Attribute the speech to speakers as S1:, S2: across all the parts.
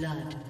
S1: blood.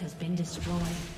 S1: Has been destroyed.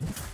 S1: you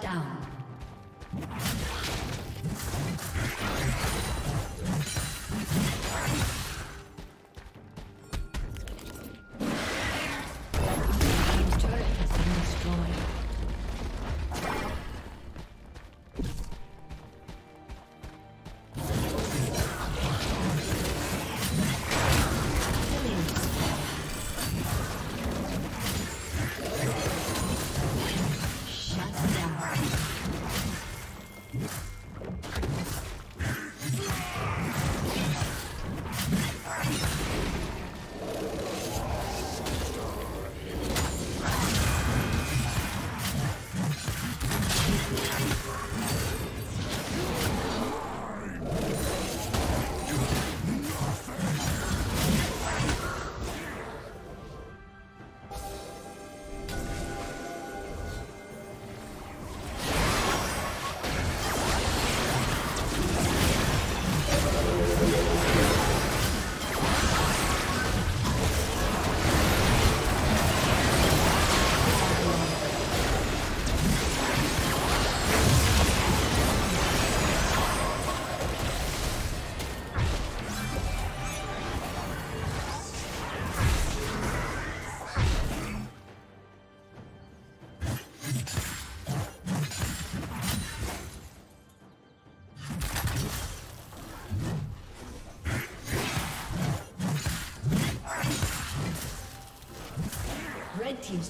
S1: Down.